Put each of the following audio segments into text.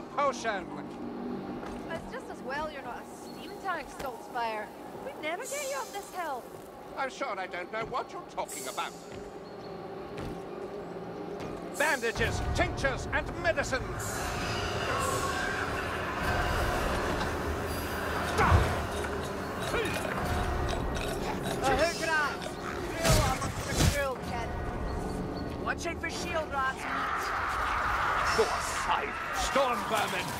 a potion. It's just as well you're not a steam tank, Saltzpyre. We'd never get you up this hill. I'm sure I don't know what you're talking about. Bandages, tinctures, and medicines. A hook rat! Cruel amongst the kid. Watch out for shield rats, storm vermin!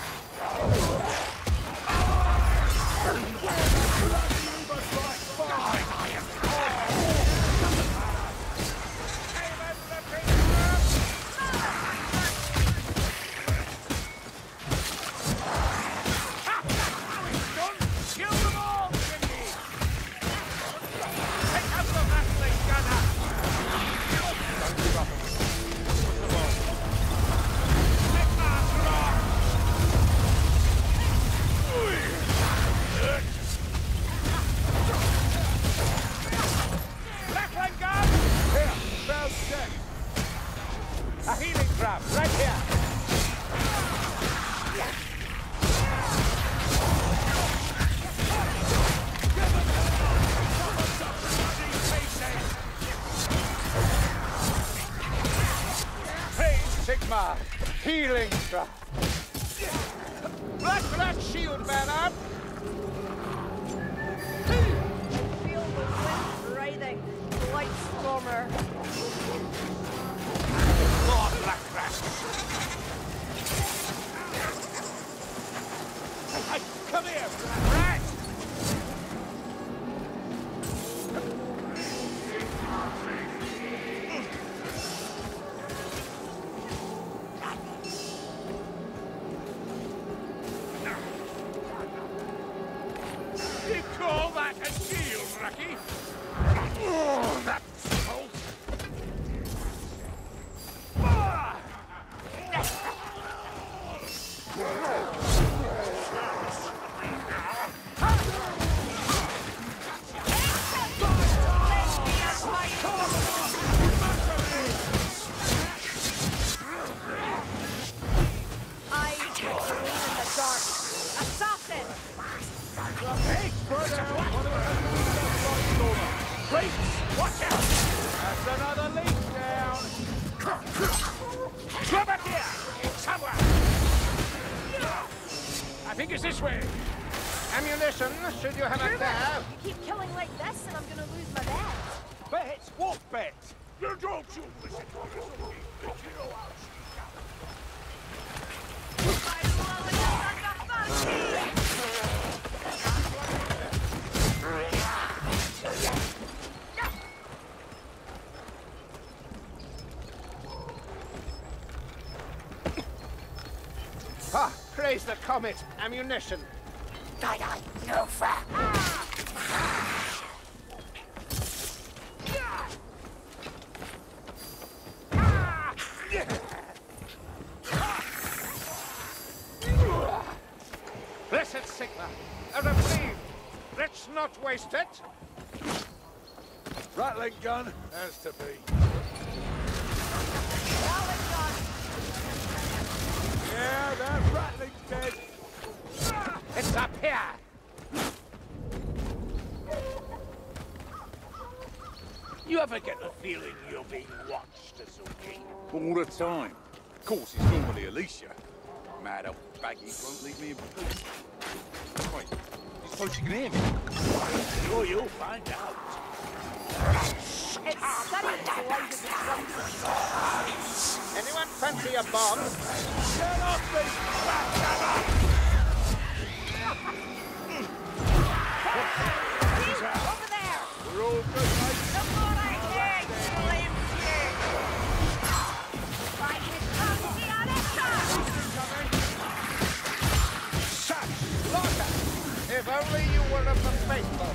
Call that a shield, Rocky? Praise the comet. Ammunition. Blessed Sigmar, a reprieve. Let's not waste it. Ratling gun has to be. Yeah, that ratling's dead. It's up here. You ever get the feeling you're being watched, Azuki? All the time. Of course, it's normally Alicia. Mad old baggies won't leave me in peace. Wait, you suppose you can hear me? Sure, you'll find out. Anyone fancy a bomb? Get off me! Over there! We're all good, mate. The more I hear, you live here. I can come to the other Locker! If only you were of the faithful.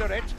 under it.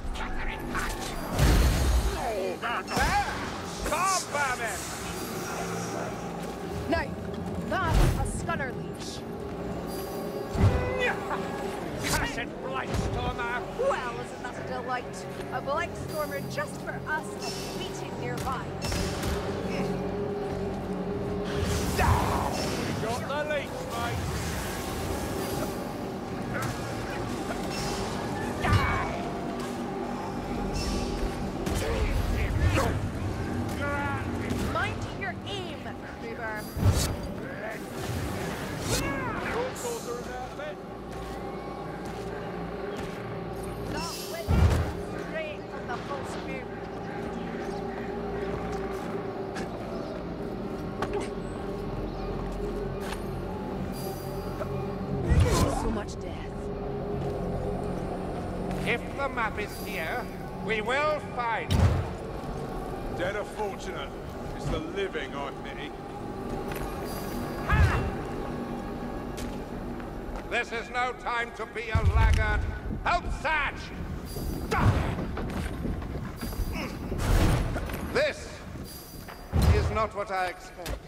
This is no time to be a laggard. Help Satch! This is not what I expected.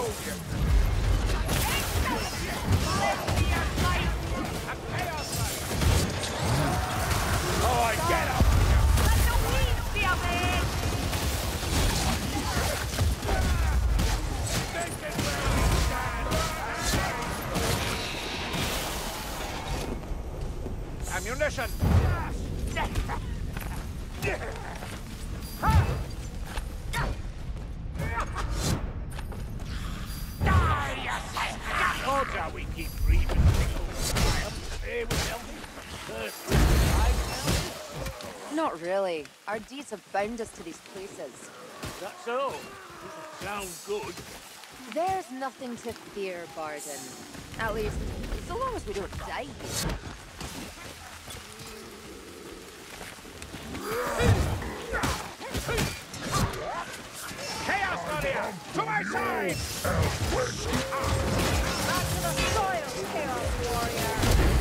soldier. Our deeds have bound us to these places. That's all. Sounds good. There's nothing to fear, Bardin. At least, so long as we don't die here. Chaos Nadia! To my side! Back to the soil, Chaos Warrior!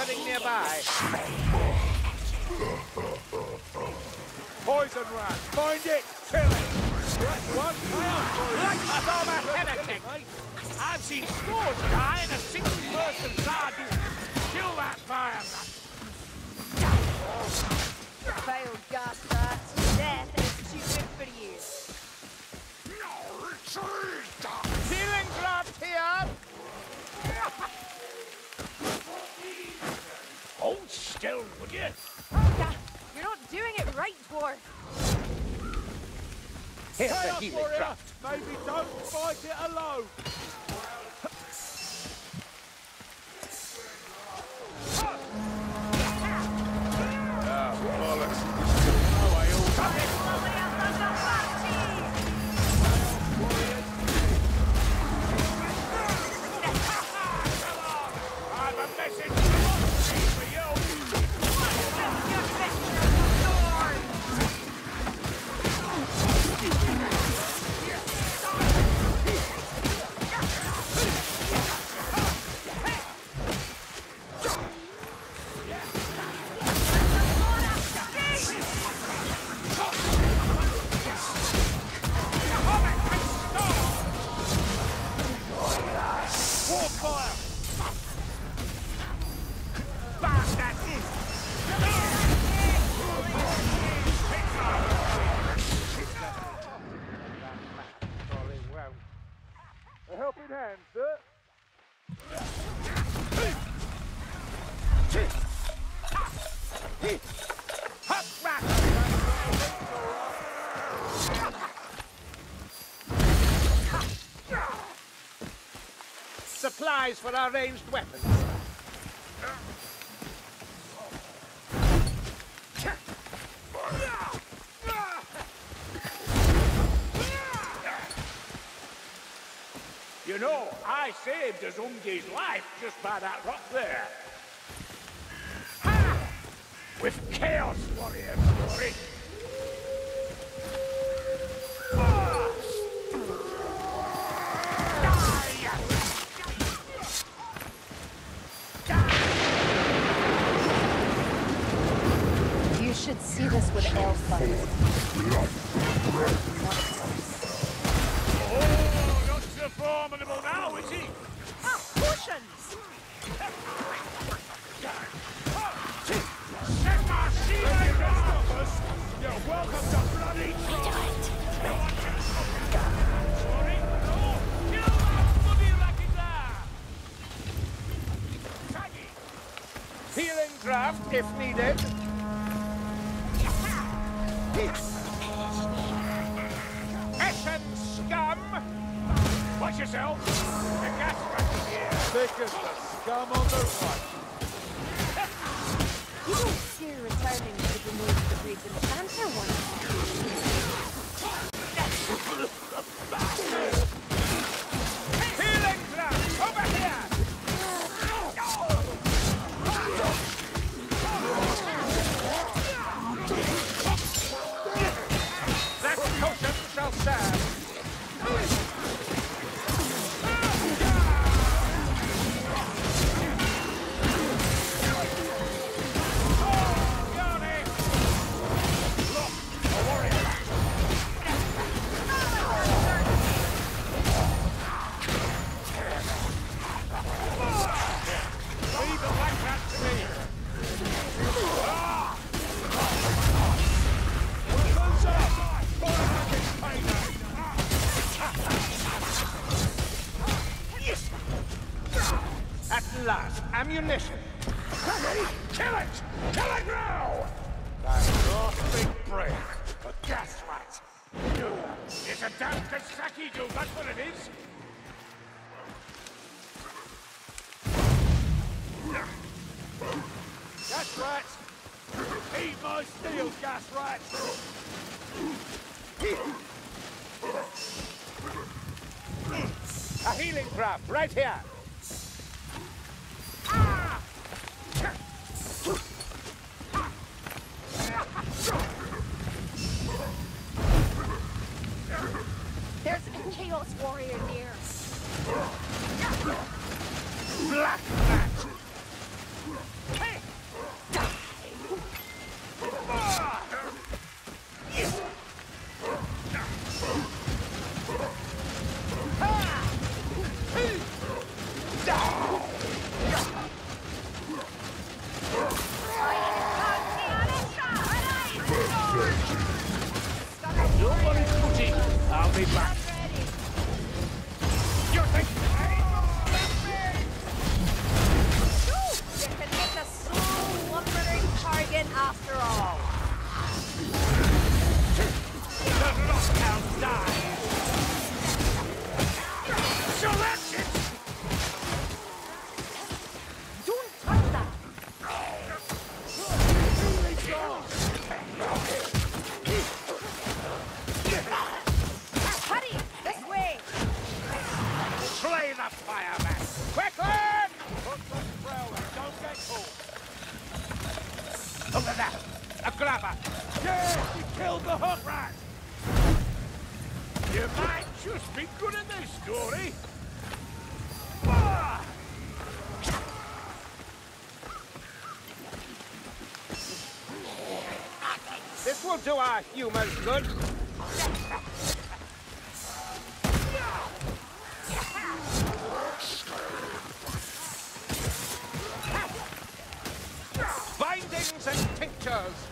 happening nearby. Poison rat, find it, kill it. One like some heretic. I've seen scores die in a single person lardu. Kill that fire rat. Failed, Gaster. right, Dwarf! Here's Stay the healing! Maybe don't fight it alone! supplies for our ranged weapons. You know, I saved Azungi's life just by that rock dead. up, right here. The hook, rat! You might just be good at this story. Ah! This will do our humors good. Bindings and tinctures.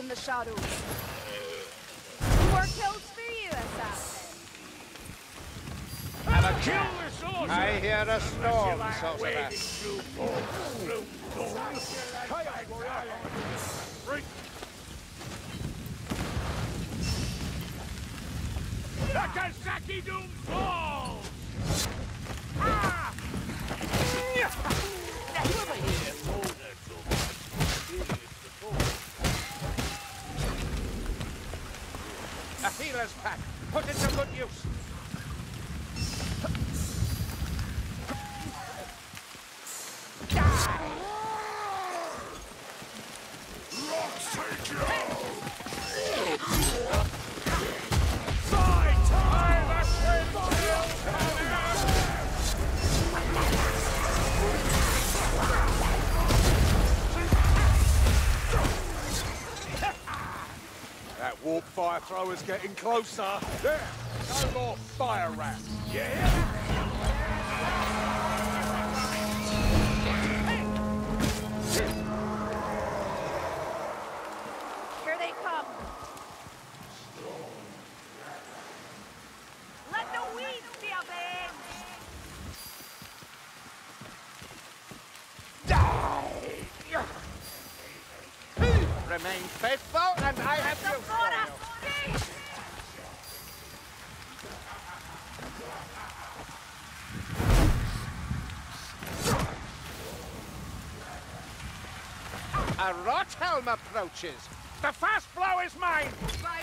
in the shadows. More kills for you, assassin. A kill this I hear a storm, Sosabas. Takasaki Doom 4! Put it to good use. Fire thrower's getting closer. There, no more fire rats. Here they come. Let the weeds be avenged. Remain faithful, and I have you A rot helm approaches. The fast blow is mine. by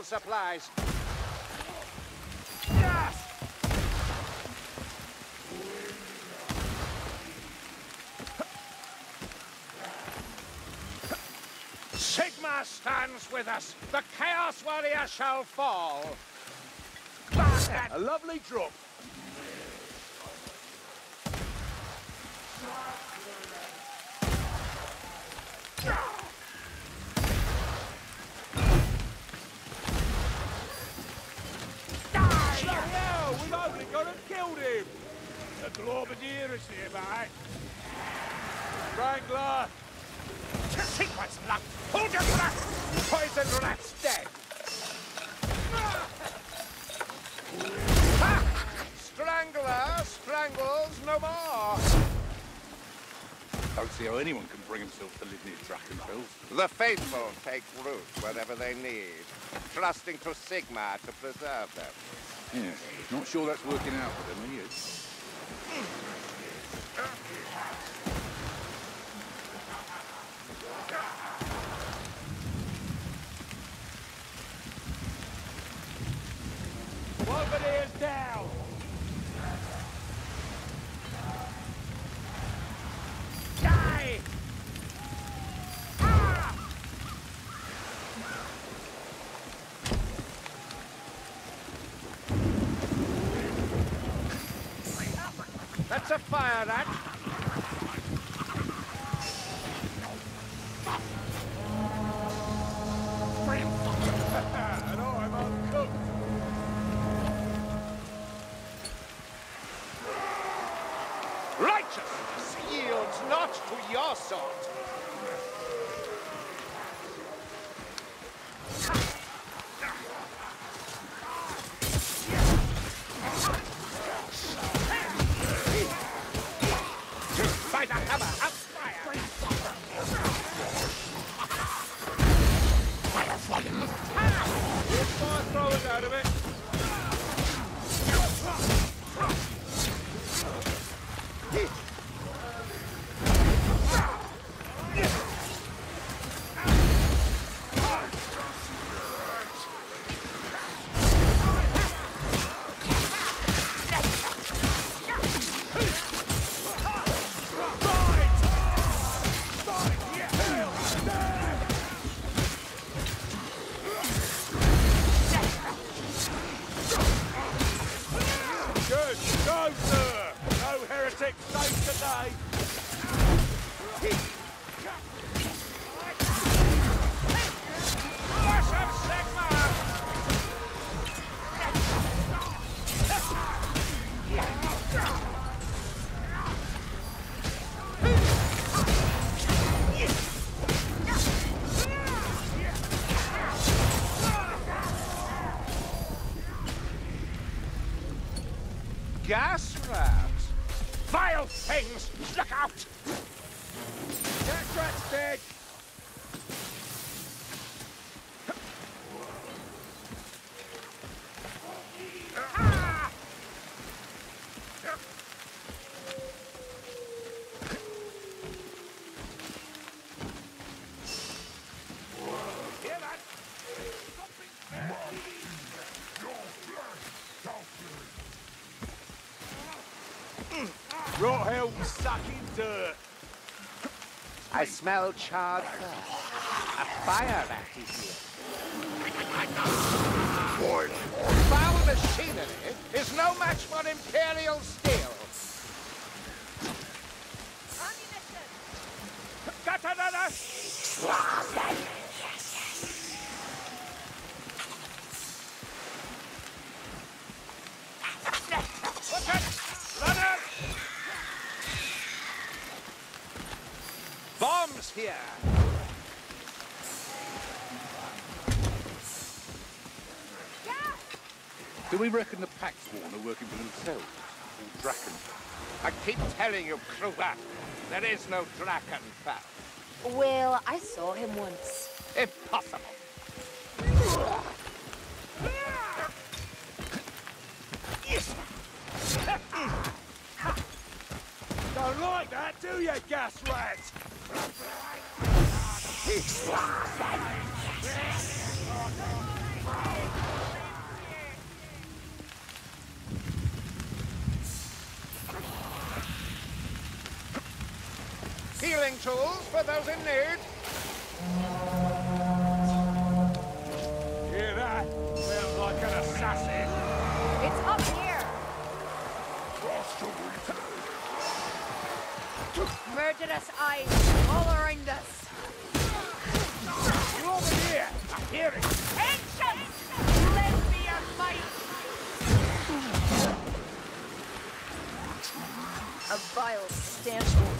medical supplies. Sigmar stands with us. The Chaos Warrior shall fall. A lovely drop. Strangles no more! Don't see how anyone can bring himself to live near Drachenfels. The faithful take root wherever they need, trusting to Sigmar to preserve them. Yeah, not sure that's working out for them, are you? Glorbidier's down. Die! That's a fire rat. Out! Dead. Hear that? Rot dirt. I smell charred fur. A fire rat is here. Foul machinery is no match for Imperial steel. Got another? Look it! Runner! Bombs here! Do we reckon the Pactsworn are working for themselves? Or Drachenfels? I keep telling you, Kruber, there is no Draken Drakenfell. Well, I saw him once. Impossible. Don't like that, do you, gas rat? tools for those in need. Hear that? Sounds like an assassin. It's up here. Murderous eyes all around us. You over here! I hear it! Attention! Lend me your might! A vile stench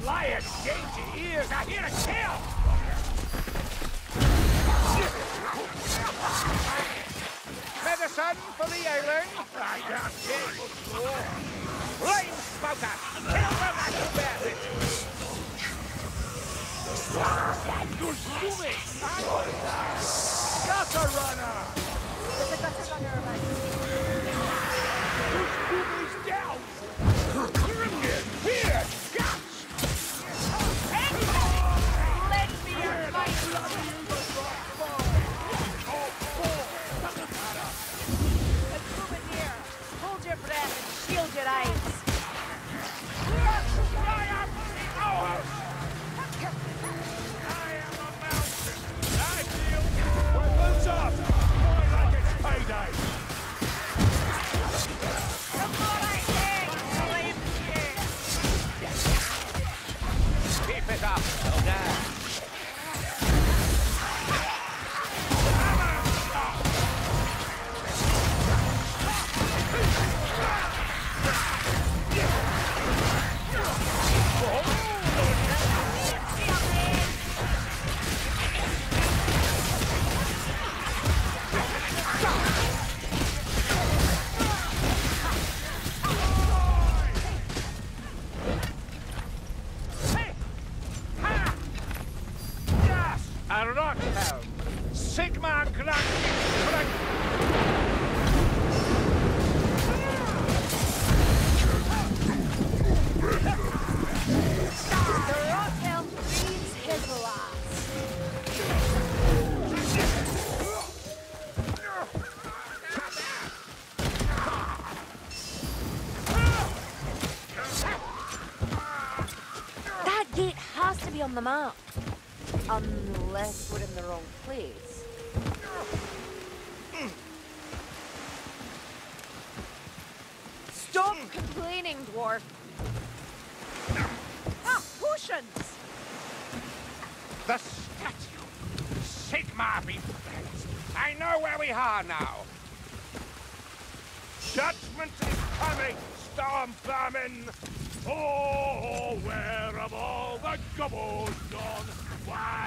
The lion's dainty ears are here to kill! Medicine for the ailing. I can't get. Flame spouter! Kill them as you bear it! You're zooming! Gutter runner! There's a gutter runner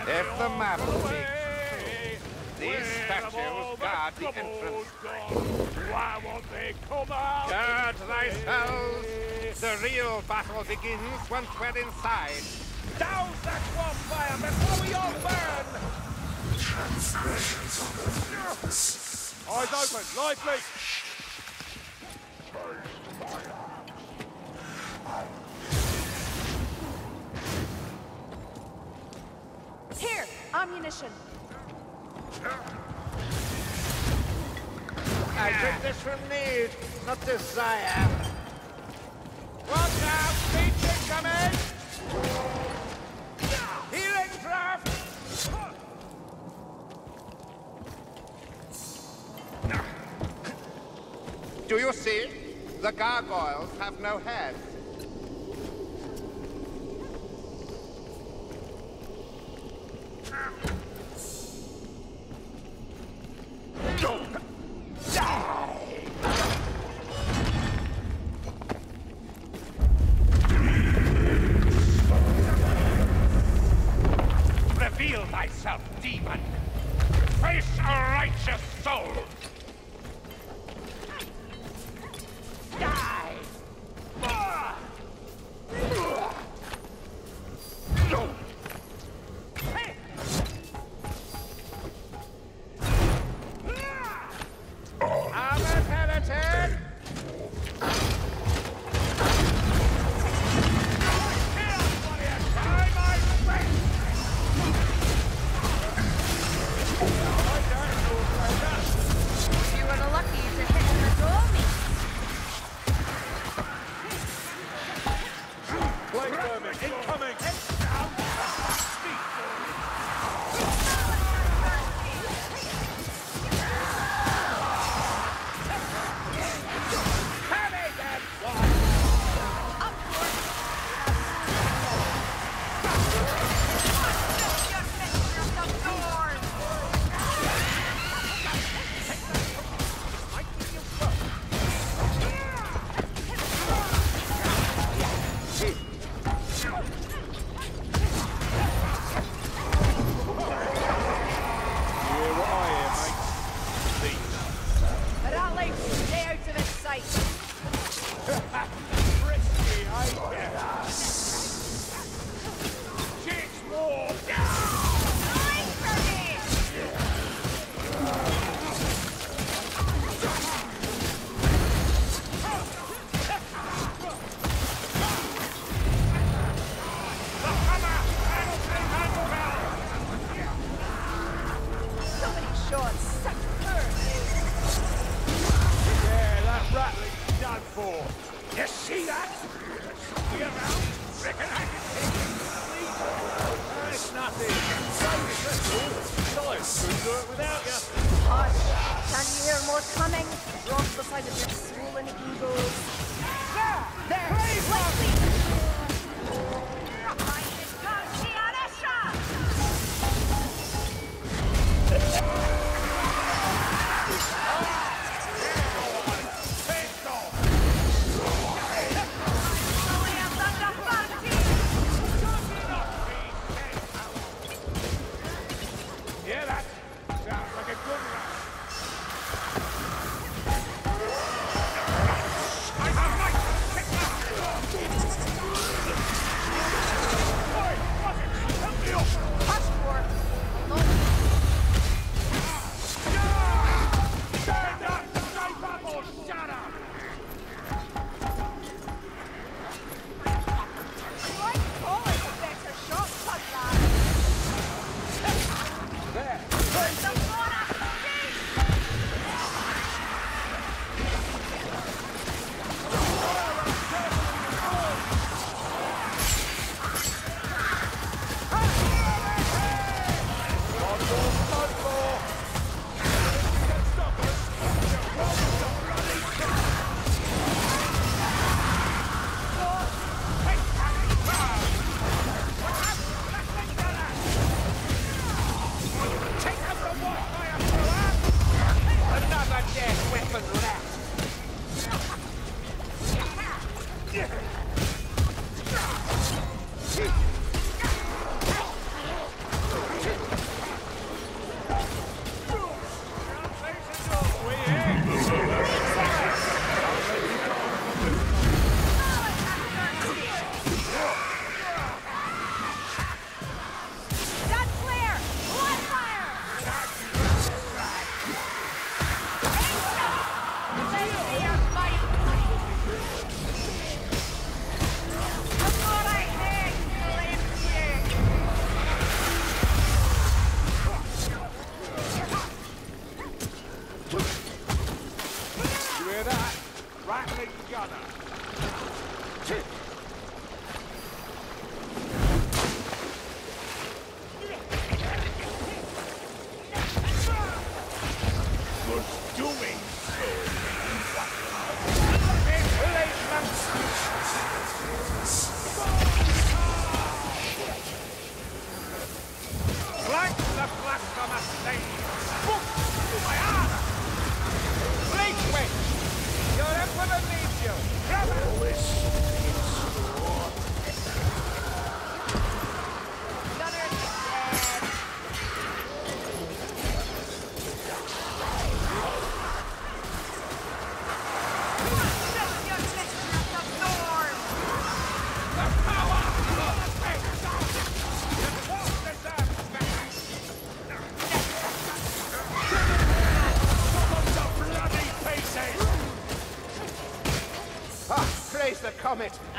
If the all map gone will away? These statues guard the entrance. gone? Why won't they come out? Guard thyself. The real battle begins once we're inside. Douse that bonfire before we all burn! Transgressions on the surface. Eyes open, lively! Ratling Here, ammunition. I took this from need, not desire. Watch out, feature coming! Healing draft! Do you see? The gargoyles have no heads. thyself, demon! Face a righteous soul! Die!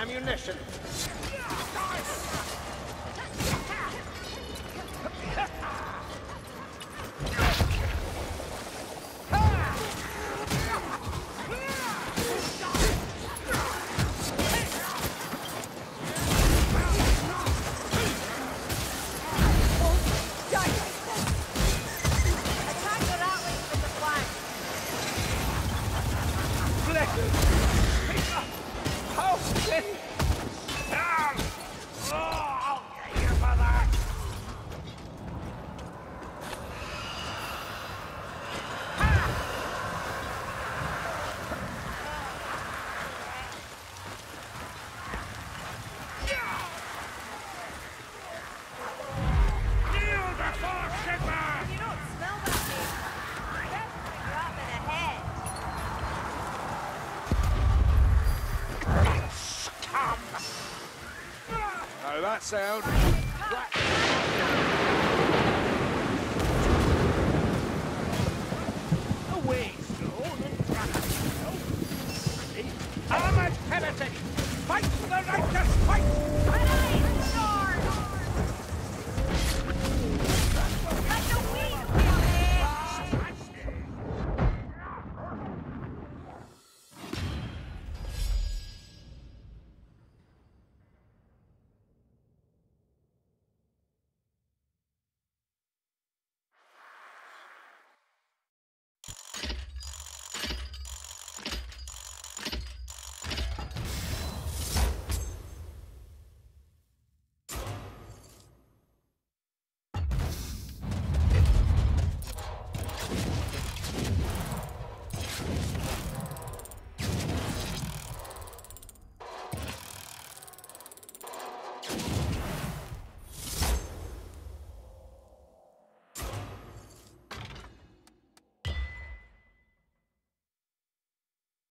Ammunition. that sound.